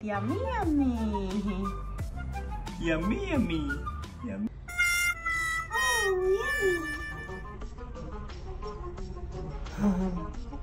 Yummy, yummy. Yummy, yummy. Yummy. Oh, yummy.